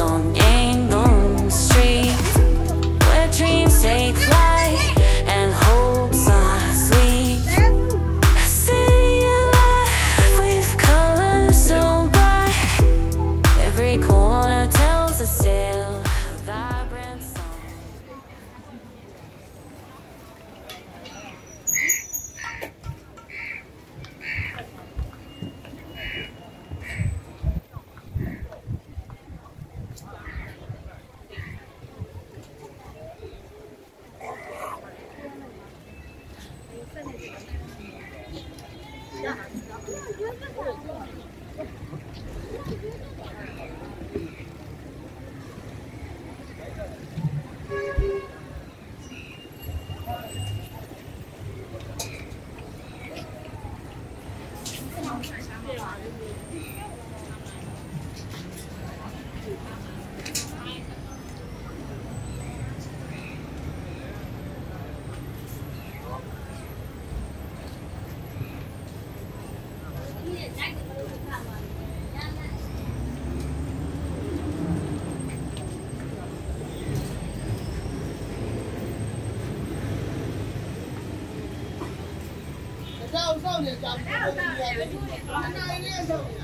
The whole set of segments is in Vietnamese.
on Cảm ơn các bạn đã.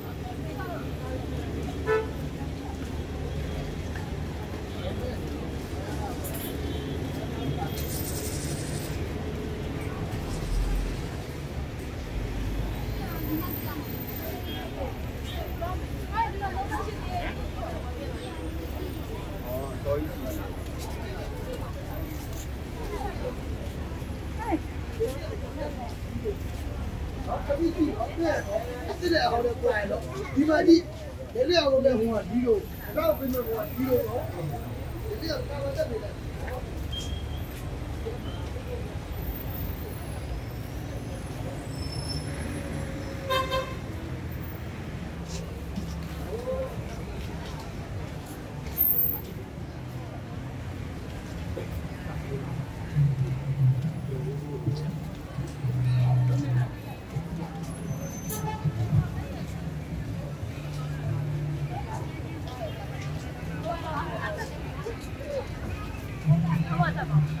လက်အောင်လည်းပြန်ရတော့ဒီမှာဒီလက်လက်အောင်လည်းဟိုကဒီလိုတော့ပြင်မှာဟိုကဒီလိုတော့လက်လက်အောင်တော့တက်နေတယ် 看外在吗？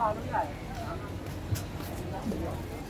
Thank you.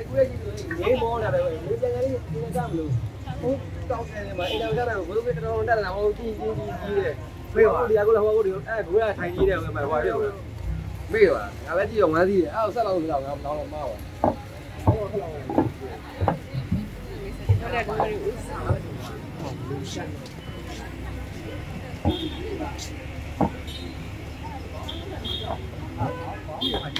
ఏ బాగున్నారు నిజంగానే చెప్తున్నాను bây giờ đi ra cô là hoa cô đi à cô là thành gì đều mà hoa đều bây giờ à lấy gì dùng lấy gì à sao lâu lâu ngầm lâu lâu mau à Thank you.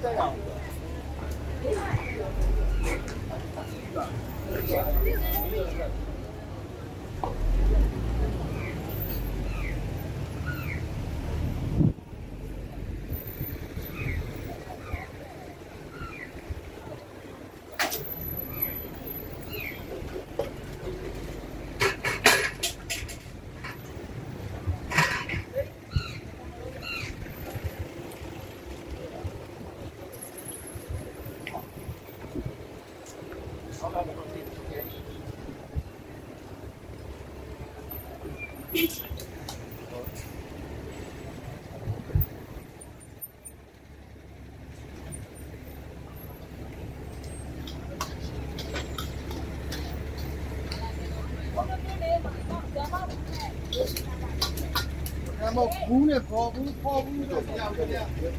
たやん。 မေဘူးနဲ့ခေါ်ဘူးခေါ်ဘူးတော့ကြောက်ကြတယ်အဲ့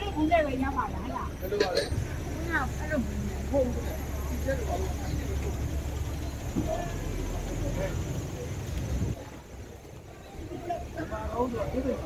လိုဘူးနဲ့ပဲရပါလားလားဘယ်လိုပါလဲခုနအဲ့လိုဘူးနဲ့ဟုတ်တယ်ဒီကျတော့ဘာလို့တော့ဒီလို